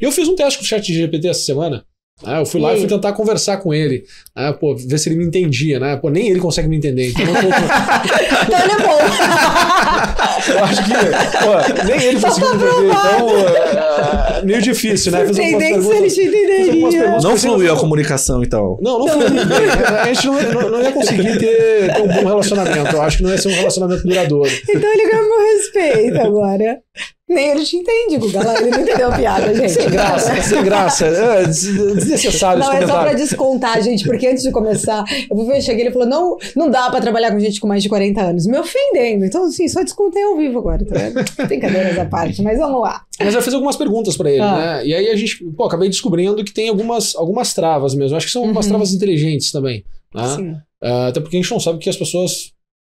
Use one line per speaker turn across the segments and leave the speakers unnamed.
E eu fiz um teste com o chat de GPT essa semana. né? eu fui lá e fui tentar conversar com ele, né? pô, ver se ele me entendia, né? Pô, nem ele consegue me entender. Então eu, tô...
então ele é bom.
eu acho que pô, nem ele conseguiu me entender. Então, é, meio difícil, né?
Entender se ele te entenderia.
Não fluiu a comunicação, então.
Não, não fluiu bem. A gente não, não, não ia conseguir ter, ter um bom relacionamento. Eu acho que não ia ser um relacionamento duradouro.
Então ele ganhou meu respeito agora. Nem ele te entende, Guga. Ele não entendeu a piada, gente.
Sem graça, sem graça. É desnecessário
Não, é só pra descontar, gente, porque antes de começar, eu cheguei ele falou: não, não dá pra trabalhar com gente com mais de 40 anos. Me ofendendo. Então, assim, só descontei ao vivo agora, tá vendo? Brincadeiras à parte, mas vamos lá.
Mas eu fiz algumas perguntas pra ele, ah. né? E aí a gente, pô, acabei descobrindo que tem algumas, algumas travas mesmo. Acho que são algumas uhum. travas inteligentes também. Né? Sim. Uh, até porque a gente não sabe o que as pessoas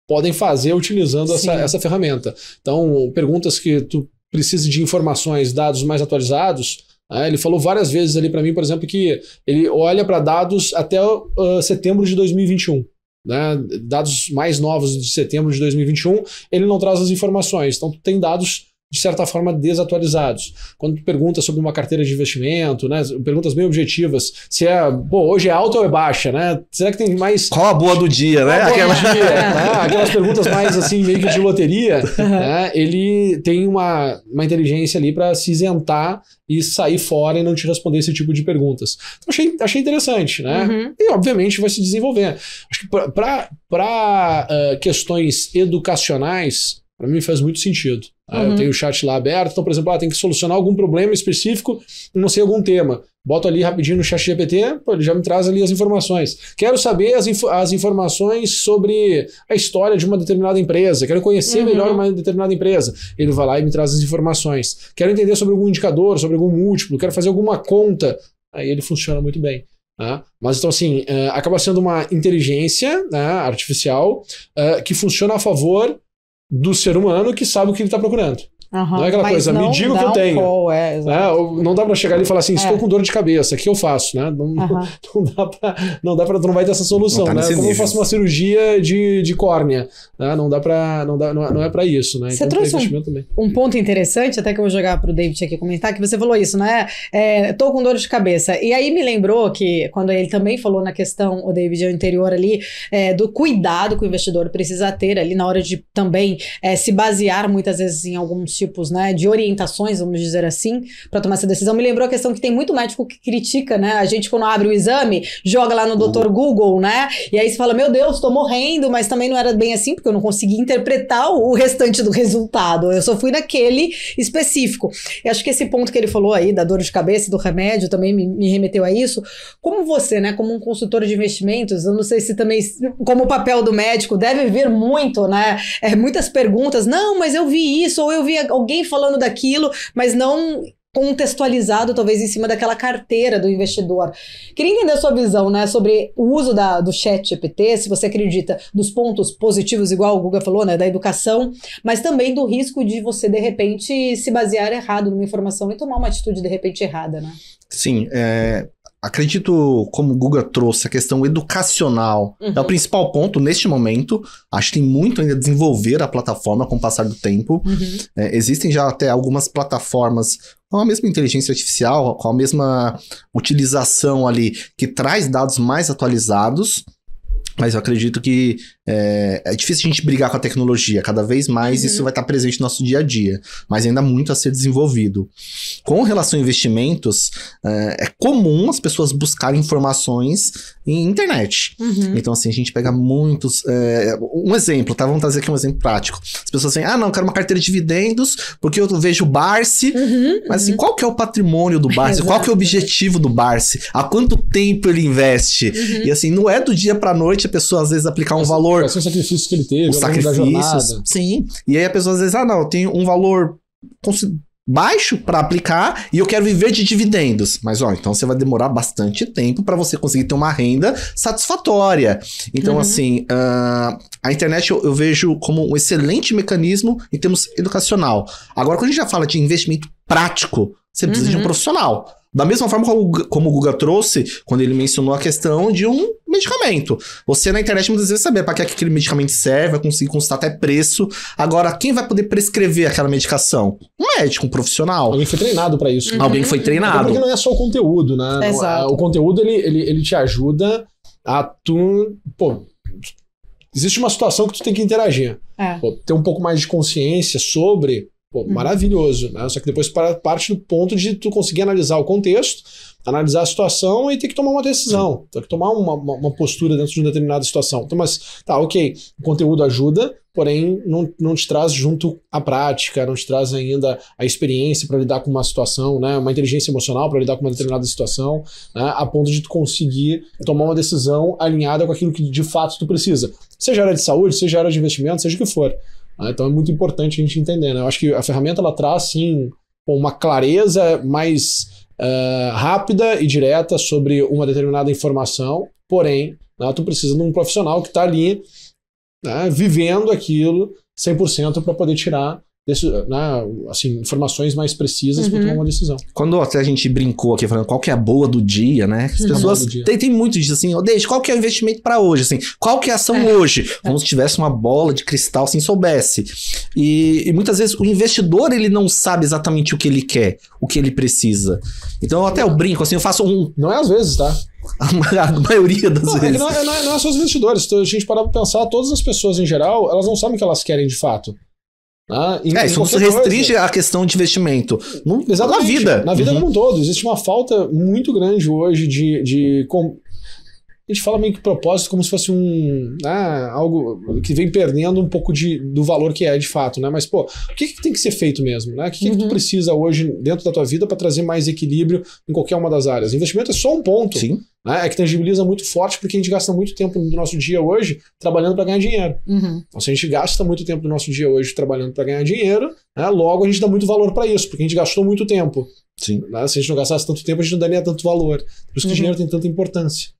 podem fazer utilizando essa, essa ferramenta. Então, perguntas que tu precisa de informações, dados mais atualizados. Né? Ele falou várias vezes ali para mim, por exemplo, que ele olha para dados até uh, setembro de 2021. Né? Dados mais novos de setembro de 2021, ele não traz as informações. Então, tem dados de certa forma, desatualizados. Quando tu pergunta sobre uma carteira de investimento, né? Perguntas bem objetivas, se é, pô, hoje é alta ou é baixa, né? Será que tem mais.
Qual a boa do dia, né?
Aquela... Dia, né? Aquelas perguntas mais assim, meio que de loteria, né? Ele tem uma, uma inteligência ali para se isentar e sair fora e não te responder esse tipo de perguntas. Então achei, achei interessante, né? Uhum. E obviamente vai se desenvolver. Acho que para uh, questões educacionais, para mim faz muito sentido. Ah, uhum. Eu tenho o chat lá aberto, então, por exemplo, ah, tem que solucionar algum problema específico, não sei algum tema. Boto ali rapidinho no chat GPT, pô, ele já me traz ali as informações. Quero saber as, inf as informações sobre a história de uma determinada empresa, quero conhecer uhum. melhor uma determinada empresa. Ele vai lá e me traz as informações. Quero entender sobre algum indicador, sobre algum múltiplo, quero fazer alguma conta. Aí ele funciona muito bem. Né? Mas então, assim, uh, acaba sendo uma inteligência né, artificial uh, que funciona a favor do ser humano que sabe o que ele está procurando. Uhum, não é aquela coisa, me diga o que eu tenho. Call, é, né? Não dá para chegar ali e falar assim, estou é. com dor de cabeça, o que eu faço? Né? Não, uhum. não dá para. Não dá para. Tu não vai ter essa solução, tá né? Como nível. eu faço uma cirurgia de, de córnea. Né? Não dá para. Não, dá, não, não é para isso, né?
Você então, trouxe um, um, ponto interessante, até que eu vou jogar para o David aqui comentar, que você falou isso, né? É, tô com dor de cabeça. E aí me lembrou que, quando ele também falou na questão, o David, anterior ali, é, do cuidado que o investidor precisa ter ali na hora de também é, se basear muitas vezes em alguns tipos né, de orientações, vamos dizer assim, para tomar essa decisão. Me lembrou a questão que tem muito médico que critica, né? A gente, quando abre o exame, joga lá no doutor Google, né? E aí você fala, meu Deus, tô morrendo, mas também não era bem assim, porque eu não consegui interpretar o restante do resultado. Eu só fui naquele específico. E acho que esse ponto que ele falou aí, da dor de cabeça e do remédio, também me, me remeteu a isso. Como você, né, como um consultor de investimentos, eu não sei se também, como o papel do médico, deve vir muito, né? É, muitas perguntas. Não, mas eu vi isso, ou eu vi alguém falando daquilo, mas não contextualizado, talvez, em cima daquela carteira do investidor. Queria entender a sua visão, né, sobre o uso da, do chat GPT, se você acredita dos pontos positivos, igual o Guga falou, né, da educação, mas também do risco de você, de repente, se basear errado numa informação e tomar uma atitude, de repente, errada, né?
Sim, é, acredito, como o Guga trouxe, a questão educacional uhum. é o uhum. principal ponto neste momento. Acho que tem muito ainda a desenvolver a plataforma com o passar do tempo. Uhum. É, existem já até algumas plataformas com a mesma inteligência artificial, com a mesma utilização ali, que traz dados mais atualizados. Mas eu acredito que é, é, difícil a gente brigar com a tecnologia. Cada vez mais uhum. isso vai estar presente no nosso dia a dia. Mas ainda muito a ser desenvolvido. Com relação a investimentos, é, é comum as pessoas buscarem informações em internet. Uhum. Então, assim, a gente pega muitos. É, um exemplo, tá? Vamos trazer aqui um exemplo prático. As pessoas dizem, ah, não, eu quero uma carteira de dividendos, porque eu vejo o Barsi. Uhum, mas assim, uhum. qual que é o patrimônio do Barsi? qual que é o objetivo do Barsi? Há quanto tempo ele investe? Uhum. E assim, não é do dia pra noite a pessoa às vezes aplicar um valor.
Quais são os sacrifícios que ele teve,
os sacrifícios. Sim. E aí a pessoa às vezes, ah, não, tem um valor baixo para aplicar e eu quero viver de dividendos. Mas ó, então você vai demorar bastante tempo para você conseguir ter uma renda satisfatória. Então, uhum. assim, uh, a internet eu, eu, vejo como um excelente mecanismo em termos educacional. Agora, quando a gente já fala de investimento prático, você precisa uhum. de um uhum. profissional. Da mesma forma como, como o Guga trouxe, quando ele mencionou a questão de um medicamento. Você na internet muitas vezes saber para que aquele medicamento serve, vai conseguir constatar até preço. Agora, quem vai poder prescrever aquela medicação? Um médico, um profissional.
Alguém foi treinado para isso.
Alguém que foi
Até
treinado.
porque não é só o conteúdo, né?
Exato.
O conteúdo, ele, ele, ele te ajuda a tu... Pô, existe uma situação que tu tem que interagir.
É.
Pô, ter um pouco mais de consciência sobre... Pô,
Uhum.
maravilhoso, né? Só que depois parte do ponto de tu conseguir analisar o contexto, analisar a situação e ter que tomar uma decisão. Tem que tomar uma, uma, uma postura dentro de uma determinada situação. Então, mas, tá, ok, o conteúdo ajuda, porém não, não te traz junto a prática, não te traz ainda a experiência para lidar com uma situação, né? Uma inteligência emocional para lidar com uma determinada situação, né? A ponto de tu conseguir tomar uma decisão alinhada com aquilo que de fato tu precisa. Seja área de saúde, seja área de investimento, seja o que for. Né? Então é muito importante a gente entender, né? Eu acho que a ferramenta ela traz, sim, uma clareza mais eh, rápida e direta sobre uma determinada informação, porém, né, tu precisa de um profissional que está ali né, vivendo aquilo 100% para poder tirar desse, né, assim, informações mais precisas para
Uhum.
tomar uma decisão.
Quando até a gente brincou aqui falando qual que é a boa do dia, né? As
Uhum.
pessoas tem, tem muito disso assim, deixa, qual que é o investimento pra hoje, assim? Qual que é a ação
É.
hoje? Como se tivesse uma bola de cristal, assim, soubesse. E, e muitas vezes o investidor, ele não sabe exatamente o que ele quer, o que ele precisa. Então eu até eu brinco, assim, eu faço um,
Não é às vezes, tá?
a maioria das
Não, é, que
vezes.
não, é, não, é, não é só os investidores. Se a gente parar pra pensar, todas as pessoas em geral, elas não sabem o que elas querem de fato. Né? Em-
É, isso não se restringe à questão de investimento. No,
Exatamente.
Na vida.
Na vida
Uhum.
como um todo. Existe uma falta muito grande hoje de. de com- A gente fala meio que propósito como se fosse um. né, algo que vem perdendo um pouco de, do valor que é de fato, né? Mas, pô, o que, que tem que ser feito mesmo? Né? O que, que, que tu
Uhum.
precisa hoje dentro da tua vida para trazer mais equilíbrio em qualquer uma das áreas? Investimento é só um ponto.
Sim.
Né? É que tangibiliza muito forte porque a gente gasta muito tempo do nosso dia hoje trabalhando para ganhar dinheiro.
Uhum.
Então, se a gente gasta muito tempo do nosso dia hoje trabalhando para ganhar dinheiro, né, logo a gente dá muito valor para isso, porque a gente gastou muito tempo.
Sim.
né? Se a gente não gastasse tanto tempo, a gente não daria tanto valor. Por isso que
Uhum.
o dinheiro tem tanta importância.